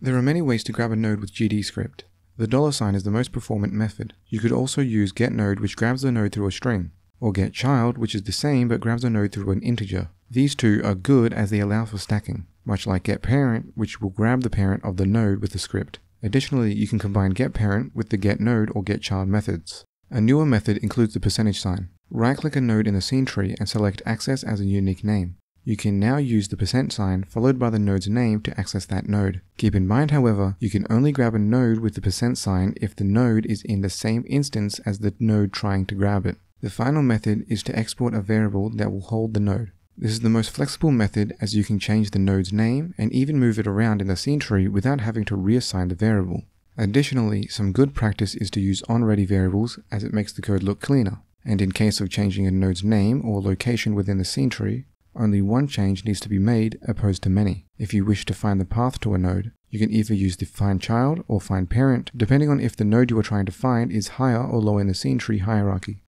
There are many ways to grab a node with GDScript. The dollar sign is the most performant method. You could also use getNode which grabs the node through a string, or getChild which is the same but grabs a node through an integer. These two are good as they allow for stacking, much like getParent which will grab the parent of the node with the script. Additionally, you can combine getParent with the getNode or getChild methods. A newer method includes the percentage sign. Right-click a node in the scene tree and select Access as a unique name. You can now use the percent sign followed by the node's name to access that node. Keep in mind, however, you can only grab a node with the percent sign if the node is in the same instance as the node trying to grab it. The final method is to export a variable that will hold the node. This is the most flexible method as you can change the node's name and even move it around in the scene tree without having to reassign the variable. Additionally, some good practice is to use onReady variables as it makes the code look cleaner. And in case of changing a node's name or location within the scene tree, only one change needs to be made opposed to many. If you wish to find the path to a node, you can either use the find child or find parent, depending on if the node you are trying to find is higher or lower in the scene tree hierarchy.